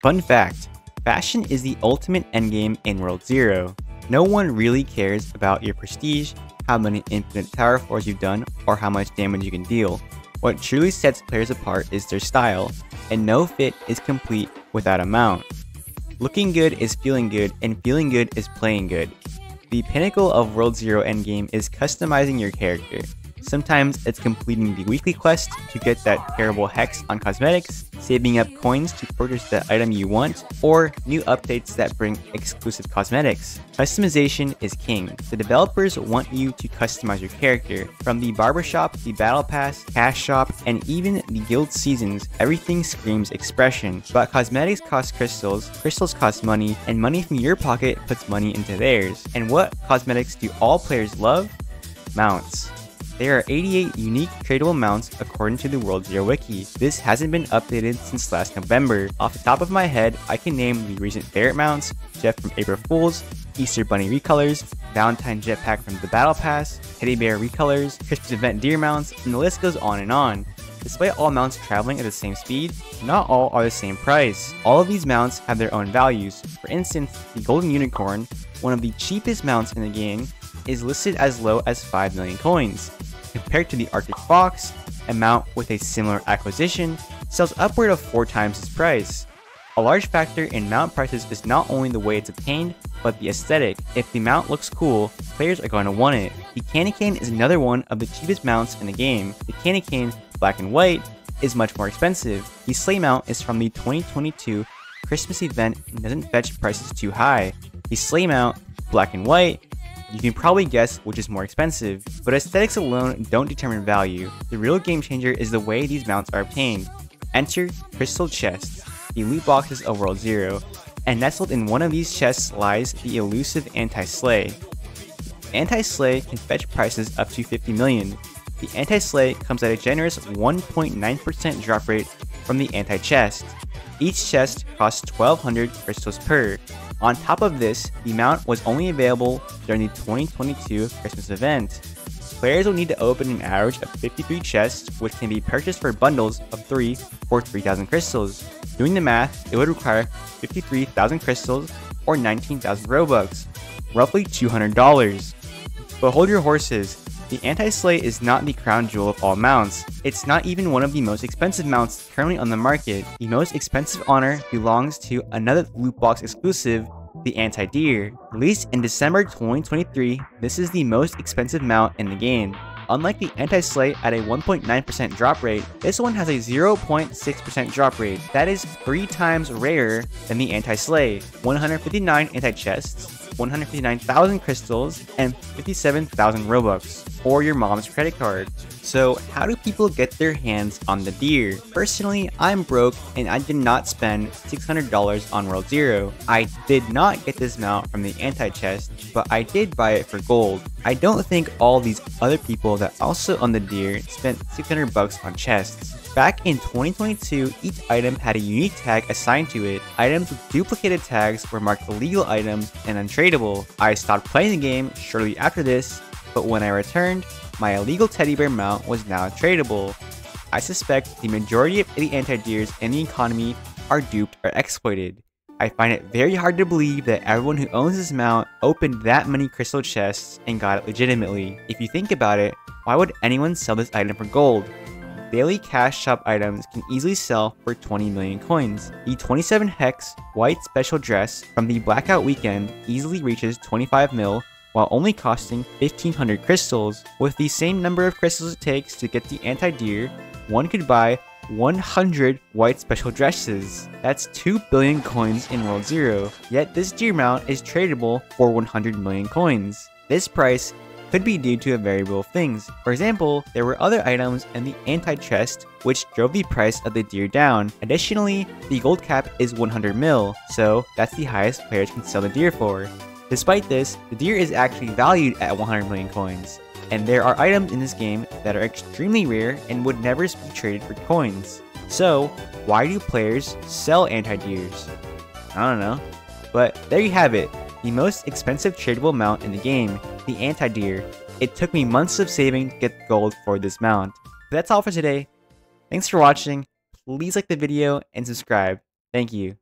Fun fact, fashion is the ultimate endgame in World Zero. No one really cares about your prestige, how many infinite tower floors you've done, or how much damage you can deal. What truly sets players apart is their style, and no fit is complete without a mount. Looking good is feeling good, and feeling good is playing good. The pinnacle of World Zero Endgame is customizing your character. Sometimes it's completing the weekly quest to get that terrible hex on cosmetics, saving up coins to purchase the item you want, or new updates that bring exclusive cosmetics. Customization is king. The developers want you to customize your character. From the barbershop, the battle pass, cash shop, and even the guild seasons, everything screams expression. But cosmetics cost crystals, crystals cost money, and money from your pocket puts money into theirs. And what cosmetics do all players love? Mounts. There are 88 unique tradable mounts according to the World Zero Wiki. This hasn't been updated since last November. Off the top of my head, I can name the recent Ferret mounts, Jeff from April Fools, Easter Bunny recolors, Valentine Jetpack from the Battle Pass, Teddy Bear recolors, Christmas event deer mounts, and the list goes on and on. Despite all mounts traveling at the same speed, not all are the same price. All of these mounts have their own values. For instance, the Golden Unicorn, one of the cheapest mounts in the game, is listed as low as 5 million coins compared to the Arctic Fox, a mount with a similar acquisition sells upward of 4 times its price. A large factor in mount prices is not only the way it's obtained, but the aesthetic. If the mount looks cool, players are going to want it. The Candy Cane is another one of the cheapest mounts in the game. The Candy Cane, black and white, is much more expensive. The Sleigh mount is from the 2022 Christmas event and doesn't fetch prices too high. The Sleigh mount, black and white, you can probably guess which is more expensive, but aesthetics alone don't determine value. The real game changer is the way these mounts are obtained. Enter Crystal Chests, the loot boxes of World Zero, and nestled in one of these chests lies the elusive Anti-Sleigh. Anti-Sleigh can fetch prices up to 50 million. The Anti-Sleigh comes at a generous 1.9% drop rate from the Anti-Chest. Each chest costs 1200 crystals per, on top of this, the mount was only available during the 2022 Christmas event. Players will need to open an average of 53 chests, which can be purchased for bundles of 3 for 3,000 crystals. Doing the math, it would require 53,000 crystals or 19,000 Robux, roughly $200. But hold your horses, the Anti-Sleigh is not the crown jewel of all mounts. It's not even one of the most expensive mounts currently on the market. The most expensive honor belongs to another loot box exclusive, the Anti-Deer. Released in December 2023, this is the most expensive mount in the game. Unlike the Anti-Sleigh at a 1.9% drop rate, this one has a 0.6% drop rate. That is 3 times rarer than the Anti-Sleigh. 159 anti-chests, 159,000 crystals, and 57,000 Robux, or your mom's credit card. So how do people get their hands on the deer? Personally, I'm broke and I did not spend $600 on World Zero. I did not get this mount from the anti-chest, but I did buy it for gold. I don't think all these other people that also own the deer spent 600 bucks on chests. Back in 2022, each item had a unique tag assigned to it. Items with duplicated tags were marked illegal items and untradeable. I stopped playing the game shortly after this, but when I returned, my illegal teddy bear mount was now tradable. I suspect the majority of the anti-deers in the economy are duped or exploited. I find it very hard to believe that everyone who owns this mount opened that many crystal chests and got it legitimately. If you think about it, why would anyone sell this item for gold? Daily cash shop items can easily sell for 20 million coins. The 27 hex white special dress from the blackout weekend easily reaches 25 mil while only costing 1500 crystals. With the same number of crystals it takes to get the anti-deer, one could buy 100 white special dresses. That's 2 billion coins in World Zero, yet this deer mount is tradable for 100 million coins. This price could be due to a variable of things. For example, there were other items in the anti-chest which drove the price of the deer down. Additionally, the gold cap is 100 mil, so that's the highest players can sell the deer for. Despite this, the deer is actually valued at 100 million coins, and there are items in this game that are extremely rare and would never be traded for coins. So, why do players sell anti-deers? I don't know. But there you have it, the most expensive tradable mount in the game, the anti-deer. It took me months of saving to get gold for this mount. But that's all for today. Thanks for watching. Please like the video and subscribe. Thank you.